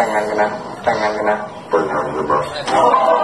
tangan kena tangan kena tangan kena. Oh.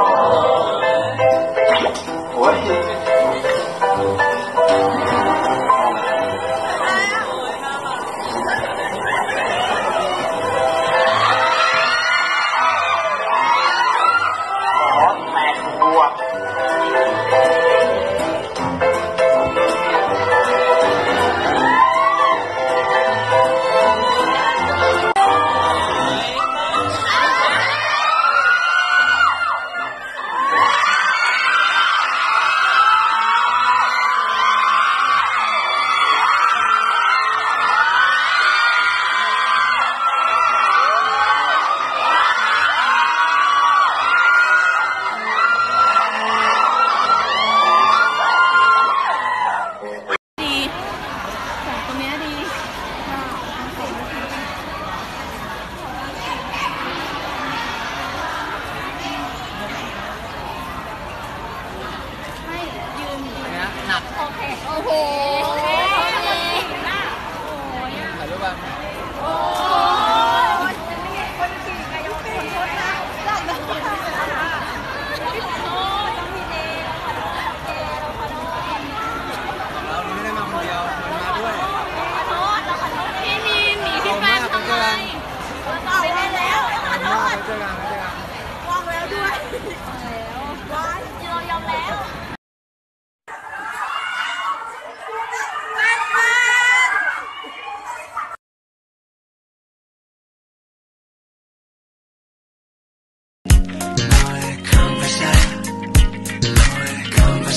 โ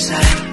side.